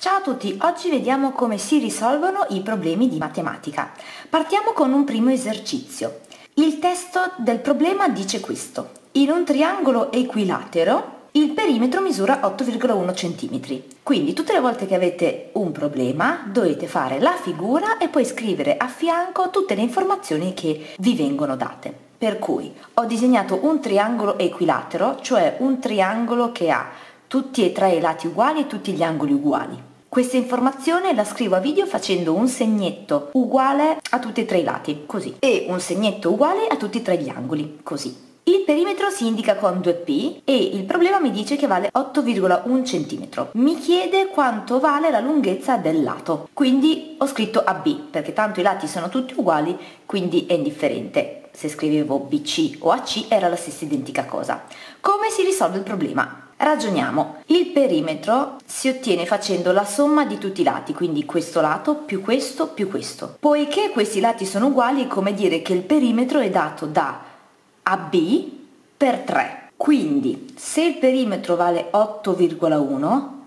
Ciao a tutti, oggi vediamo come si risolvono i problemi di matematica. Partiamo con un primo esercizio. Il testo del problema dice questo. In un triangolo equilatero il perimetro misura 8,1 cm. Quindi tutte le volte che avete un problema dovete fare la figura e poi scrivere a fianco tutte le informazioni che vi vengono date. Per cui ho disegnato un triangolo equilatero, cioè un triangolo che ha tutti e tre i lati uguali e tutti gli angoli uguali. Questa informazione la scrivo a video facendo un segnetto uguale a tutti e tre i lati, così, e un segnetto uguale a tutti e tre gli angoli, così. Il perimetro si indica con 2P e il problema mi dice che vale 8,1 cm. Mi chiede quanto vale la lunghezza del lato, quindi ho scritto AB perché tanto i lati sono tutti uguali, quindi è indifferente. Se scrivevo BC o AC era la stessa identica cosa. Come si risolve il problema? Ragioniamo. Il perimetro si ottiene facendo la somma di tutti i lati, quindi questo lato più questo più questo. Poiché questi lati sono uguali è come dire che il perimetro è dato da AB per 3. Quindi se il perimetro vale 8,1,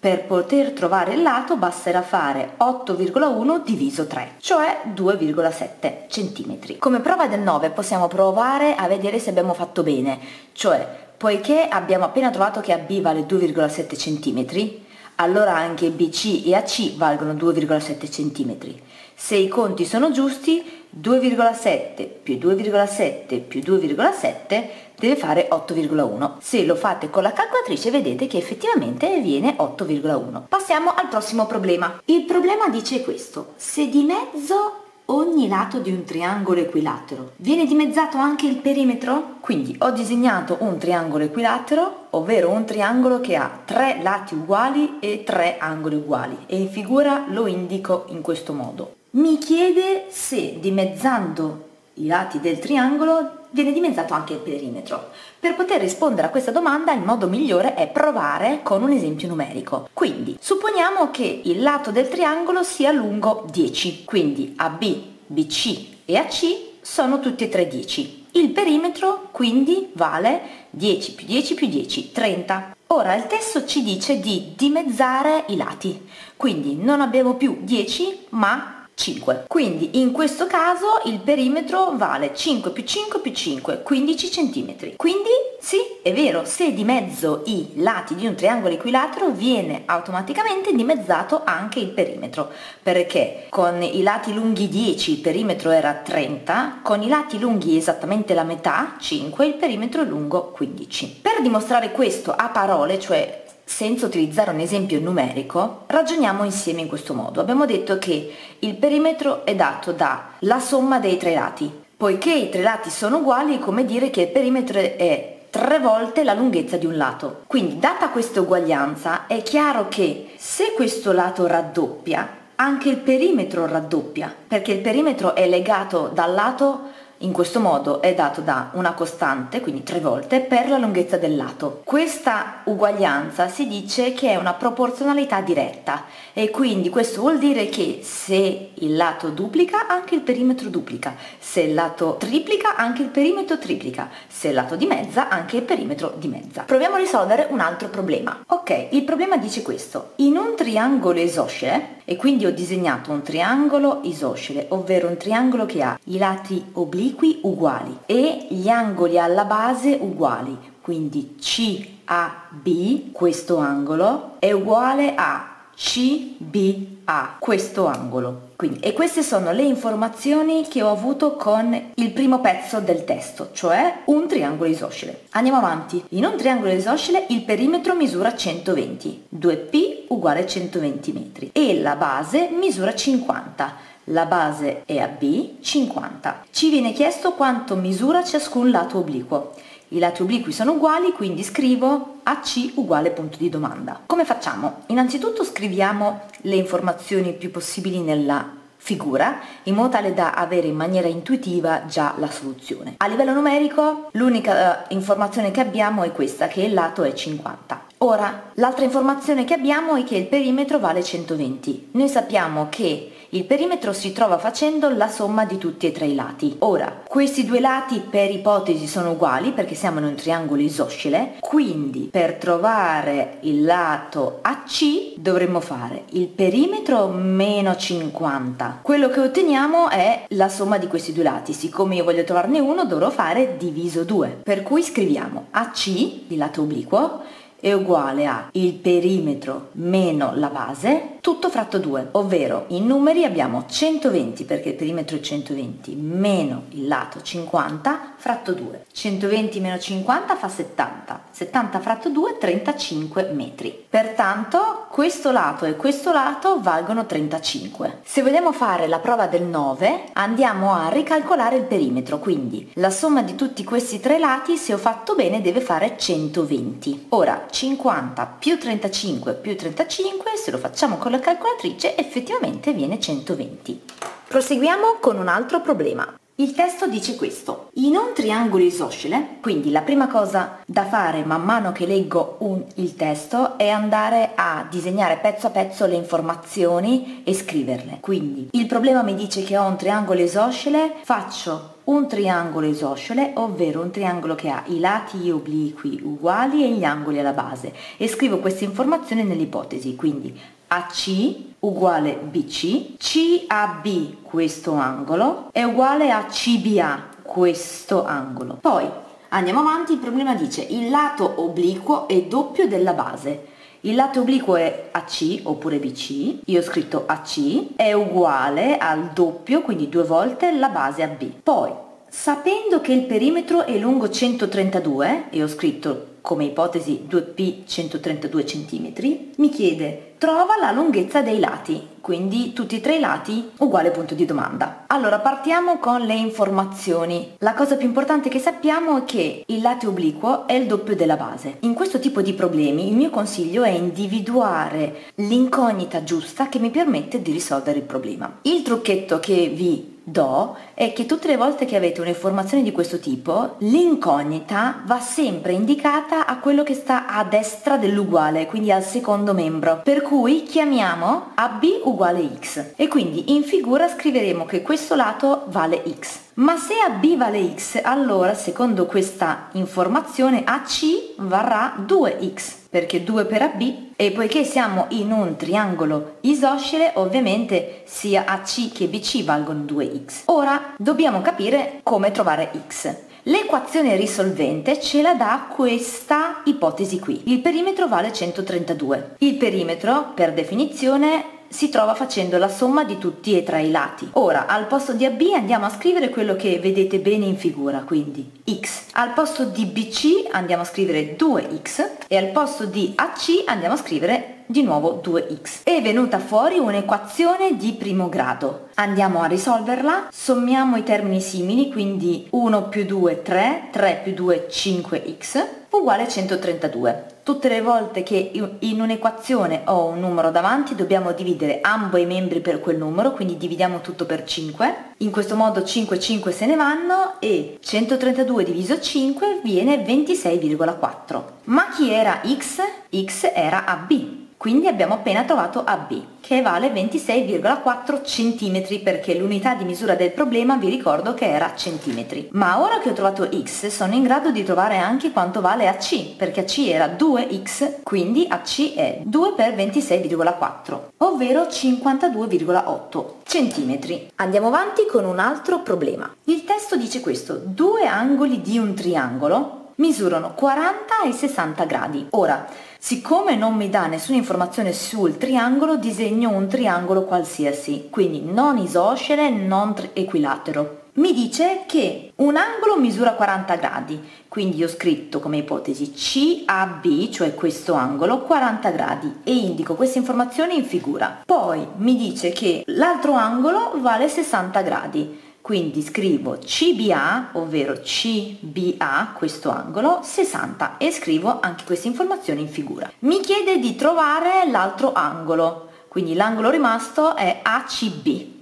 per poter trovare il lato basterà fare 8,1 diviso 3, cioè 2,7 cm. Come prova del 9 possiamo provare a vedere se abbiamo fatto bene, cioè Poiché abbiamo appena trovato che AB vale 2,7 cm, allora anche BC e AC valgono 2,7 cm. Se i conti sono giusti, 2,7 più 2,7 più 2,7 deve fare 8,1. Se lo fate con la calcolatrice vedete che effettivamente viene 8,1. Passiamo al prossimo problema. Il problema dice questo, se di mezzo ogni lato di un triangolo equilatero. Viene dimezzato anche il perimetro? Quindi ho disegnato un triangolo equilatero, ovvero un triangolo che ha tre lati uguali e tre angoli uguali e in figura lo indico in questo modo. Mi chiede se dimezzando i lati del triangolo viene dimezzato anche il perimetro. Per poter rispondere a questa domanda il modo migliore è provare con un esempio numerico. Quindi supponiamo che il lato del triangolo sia lungo 10, quindi AB, BC e AC sono tutti e tre 10. Il perimetro quindi vale 10 più 10 più 10, 30. Ora il testo ci dice di dimezzare i lati, quindi non abbiamo più 10 ma 5. Quindi in questo caso il perimetro vale 5 più 5 più 5, 15 cm. Quindi sì, è vero, se di mezzo i lati di un triangolo equilatero viene automaticamente dimezzato anche il perimetro, perché con i lati lunghi 10 il perimetro era 30, con i lati lunghi esattamente la metà, 5, il perimetro lungo 15. Per dimostrare questo a parole, cioè senza utilizzare un esempio numerico, ragioniamo insieme in questo modo. Abbiamo detto che il perimetro è dato dalla somma dei tre lati. Poiché i tre lati sono uguali, è come dire che il perimetro è tre volte la lunghezza di un lato. Quindi, data questa uguaglianza, è chiaro che se questo lato raddoppia, anche il perimetro raddoppia, perché il perimetro è legato dal lato in questo modo è dato da una costante, quindi tre volte, per la lunghezza del lato. Questa uguaglianza si dice che è una proporzionalità diretta e quindi questo vuol dire che se il lato duplica anche il perimetro duplica, se il lato triplica anche il perimetro triplica, se il lato dimezza anche il perimetro dimezza. Proviamo a risolvere un altro problema. Ok, il problema dice questo. In un triangolo isoscele, e quindi ho disegnato un triangolo isoscele, ovvero un triangolo che ha i lati obliqui obliqui uguali. E gli angoli alla base uguali, quindi CAB, questo angolo, è uguale a CBA, questo angolo. Quindi, e queste sono le informazioni che ho avuto con il primo pezzo del testo, cioè un triangolo isoscele. Andiamo avanti. In un triangolo isoscele il perimetro misura 120, 2P uguale 120 metri e la base misura 50 la base è AB 50. Ci viene chiesto quanto misura ciascun lato obliquo. I lati obliqui sono uguali, quindi scrivo AC uguale punto di domanda. Come facciamo? Innanzitutto scriviamo le informazioni più possibili nella figura in modo tale da avere in maniera intuitiva già la soluzione. A livello numerico l'unica uh, informazione che abbiamo è questa che il lato è 50. Ora, l'altra informazione che abbiamo è che il perimetro vale 120. Noi sappiamo che il perimetro si trova facendo la somma di tutti e tre i lati. Ora, questi due lati per ipotesi sono uguali perché siamo in un triangolo isoscele, quindi per trovare il lato AC dovremmo fare il perimetro meno 50. Quello che otteniamo è la somma di questi due lati. Siccome io voglio trovarne uno dovrò fare diviso 2. Per cui scriviamo AC, il lato obliquo, è uguale a il perimetro meno la base tutto fratto 2, ovvero in numeri abbiamo 120 perché il perimetro è 120 meno il lato 50 fratto 2. 120 meno 50 fa 70, 70 fratto 2 35 metri. Pertanto questo lato e questo lato valgono 35. Se vogliamo fare la prova del 9 andiamo a ricalcolare il perimetro, quindi la somma di tutti questi tre lati se ho fatto bene deve fare 120. Ora 50 più 35 più 35 se lo facciamo con la calcolatrice effettivamente viene 120. Proseguiamo con un altro problema. Il testo dice questo. In un triangolo isoscele, quindi la prima cosa da fare man mano che leggo un, il testo è andare a disegnare pezzo a pezzo le informazioni e scriverle. Quindi il problema mi dice che ho un triangolo isoscele, faccio un triangolo isoscele, ovvero un triangolo che ha i lati obliqui uguali e gli angoli alla base e scrivo queste informazioni nell'ipotesi, quindi AC uguale BC, CAB questo angolo è uguale a CBA questo angolo. Poi andiamo avanti, il problema dice il lato obliquo è doppio della base. Il lato obliquo è AC oppure BC, io ho scritto AC, è uguale al doppio, quindi due volte la base AB. Poi, sapendo che il perimetro è lungo 132, e ho scritto come ipotesi 2P 132 cm, mi chiede trova la lunghezza dei lati, quindi tutti e tre i lati uguale punto di domanda. Allora partiamo con le informazioni. La cosa più importante che sappiamo è che il lato obliquo è il doppio della base. In questo tipo di problemi il mio consiglio è individuare l'incognita giusta che mi permette di risolvere il problema. Il trucchetto che vi do è che tutte le volte che avete un'informazione di questo tipo, l'incognita va sempre indicata a quello che sta a destra dell'uguale, quindi al secondo membro. Per cui chiamiamo AB uguale x e quindi in figura scriveremo che questo lato vale x. Ma se AB vale x, allora secondo questa informazione AC varrà 2x perché 2 per AB e poiché siamo in un triangolo isoscele ovviamente sia AC che BC valgono 2x. Ora dobbiamo capire come trovare x. L'equazione risolvente ce la dà questa ipotesi qui. Il perimetro vale 132. Il perimetro, per definizione, si trova facendo la somma di tutti e tre i lati. Ora, al posto di AB andiamo a scrivere quello che vedete bene in figura, quindi x. Al posto di BC andiamo a scrivere 2x e al posto di AC andiamo a scrivere di nuovo 2x. È venuta fuori un'equazione di primo grado. Andiamo a risolverla, sommiamo i termini simili, quindi 1 più 2 3, 3 più 2 5x uguale 132. Tutte le volte che in un'equazione ho un numero davanti dobbiamo dividere ambo i membri per quel numero, quindi dividiamo tutto per 5. In questo modo 5 5 se ne vanno e 132 diviso 5 viene 26,4. Ma chi era x? x era AB. Quindi abbiamo appena trovato AB, che vale 26,4 cm perché l'unità di misura del problema vi ricordo che era centimetri. Ma ora che ho trovato x sono in grado di trovare anche quanto vale AC, perché AC era 2x, quindi AC è 2 per 26,4, ovvero 52,8 centimetri. Andiamo avanti con un altro problema. Il testo dice questo, due angoli di un triangolo misurano 40 e 60 gradi. Ora, siccome non mi dà nessuna informazione sul triangolo, disegno un triangolo qualsiasi, quindi non isoscele, non equilatero. Mi dice che un angolo misura 40 gradi, quindi ho scritto come ipotesi CAB, cioè questo angolo, 40 gradi e indico queste informazioni in figura. Poi mi dice che l'altro angolo vale 60 gradi, quindi scrivo CBA, ovvero CBA, questo angolo, 60 e scrivo anche queste informazioni in figura. Mi chiede di trovare l'altro angolo, quindi l'angolo rimasto è ACB.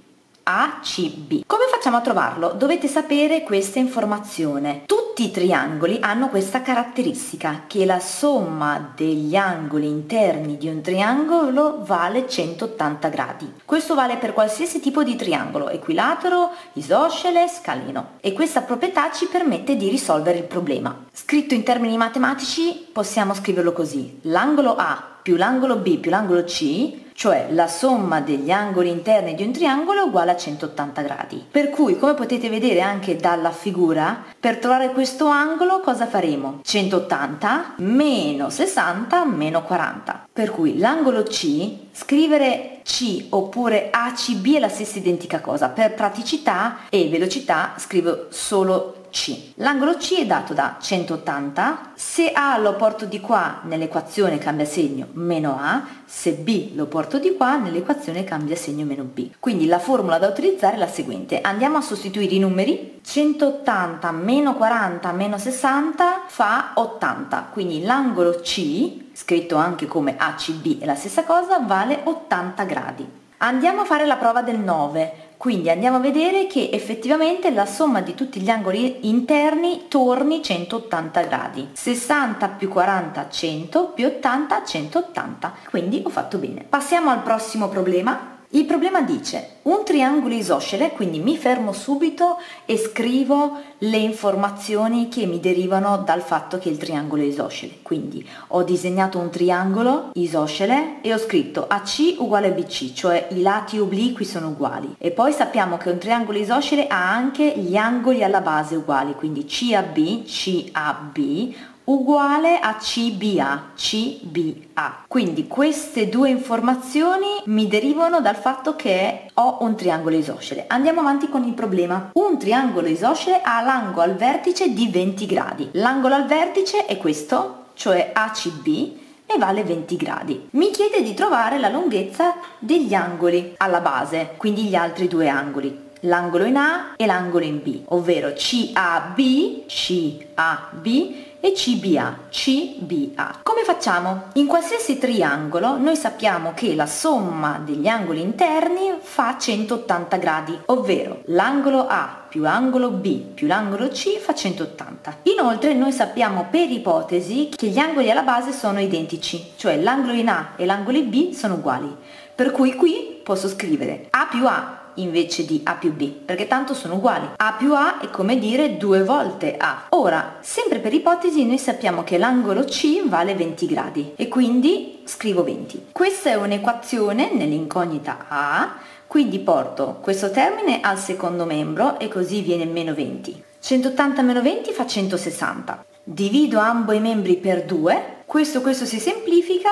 ACB. Come facciamo a trovarlo? Dovete sapere questa informazione. Tutti i triangoli hanno questa caratteristica che la somma degli angoli interni di un triangolo vale 180 gradi. Questo vale per qualsiasi tipo di triangolo, equilatero, isoscele, scalino. E questa proprietà ci permette di risolvere il problema. Scritto in termini matematici possiamo scriverlo così. L'angolo A più l'angolo B più l'angolo C cioè la somma degli angoli interni di un triangolo è uguale a 180 gradi. Per cui, come potete vedere anche dalla figura, per trovare questo angolo cosa faremo? 180 meno 60 meno 40. Per cui l'angolo C, scrivere C oppure ACB è la stessa identica cosa. Per praticità e velocità scrivo solo C. L'angolo C è dato da 180, se A lo porto di qua nell'equazione cambia segno meno A, se B lo porto di qua nell'equazione cambia segno meno B. Quindi la formula da utilizzare è la seguente, andiamo a sostituire i numeri, 180 meno 40 meno 60 fa 80, quindi l'angolo C, scritto anche come ACB è la stessa cosa, vale 80 gradi. Andiamo a fare la prova del 9. Quindi andiamo a vedere che effettivamente la somma di tutti gli angoli interni torni 180 gradi. 60 più 40 100 più 80 180. Quindi ho fatto bene. Passiamo al prossimo problema. Il problema dice un triangolo isoscele, quindi mi fermo subito e scrivo le informazioni che mi derivano dal fatto che il triangolo è isoscele. Quindi ho disegnato un triangolo isoscele e ho scritto AC uguale a BC, cioè i lati obliqui sono uguali. E poi sappiamo che un triangolo isoscele ha anche gli angoli alla base uguali, quindi CAB, CAB uguale a CBA, CBA. Quindi queste due informazioni mi derivano dal fatto che ho un triangolo isoscele. Andiamo avanti con il problema. Un triangolo isoscele ha l'angolo al vertice di 20 gradi. L'angolo al vertice è questo, cioè ACB, e vale 20 gradi. Mi chiede di trovare la lunghezza degli angoli alla base, quindi gli altri due angoli l'angolo in A e l'angolo in B, ovvero CAB, CAB e CBA, CBA. Come facciamo? In qualsiasi triangolo noi sappiamo che la somma degli angoli interni fa 180 gradi, ovvero l'angolo A più l'angolo B più l'angolo C fa 180. Inoltre noi sappiamo per ipotesi che gli angoli alla base sono identici, cioè l'angolo in A e l'angolo in B sono uguali. Per cui qui posso scrivere A più A invece di A più B, perché tanto sono uguali. A più A è come dire due volte A. Ora, sempre per ipotesi, noi sappiamo che l'angolo C vale 20 gradi e quindi scrivo 20. Questa è un'equazione nell'incognita A, quindi porto questo termine al secondo membro e così viene meno 20. 180 meno 20 fa 160. Divido ambo i membri per 2, questo, questo si semplifica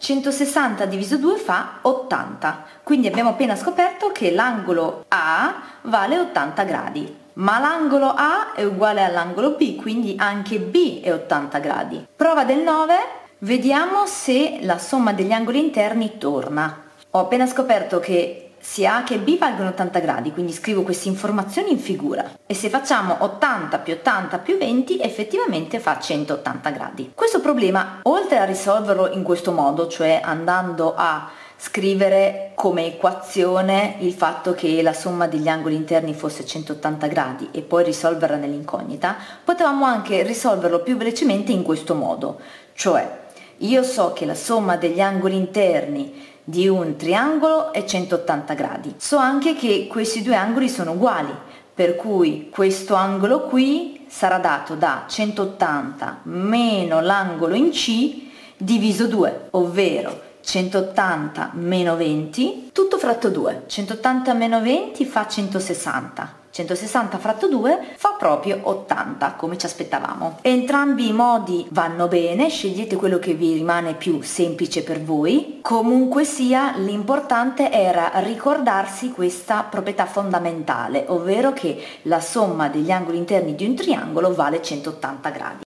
160 diviso 2 fa 80, quindi abbiamo appena scoperto che l'angolo A vale 80 gradi, ma l'angolo A è uguale all'angolo B, quindi anche B è 80 gradi. Prova del 9, vediamo se la somma degli angoli interni torna. Ho appena scoperto che sia A che B valgono 80 gradi, quindi scrivo queste informazioni in figura. E se facciamo 80 più 80 più 20, effettivamente fa 180 gradi. Questo problema, oltre a risolverlo in questo modo, cioè andando a scrivere come equazione il fatto che la somma degli angoli interni fosse 180 gradi e poi risolverla nell'incognita, potevamo anche risolverlo più velocemente in questo modo, cioè io so che la somma degli angoli interni di un triangolo è 180 gradi. So anche che questi due angoli sono uguali, per cui questo angolo qui sarà dato da 180 meno l'angolo in C diviso 2, ovvero 180 meno 20, tutto fratto 2. 180 meno 20 fa 160. 160 fratto 2 fa proprio 80 come ci aspettavamo. Entrambi i modi vanno bene, scegliete quello che vi rimane più semplice per voi. Comunque sia, l'importante era ricordarsi questa proprietà fondamentale, ovvero che la somma degli angoli interni di un triangolo vale 180 gradi.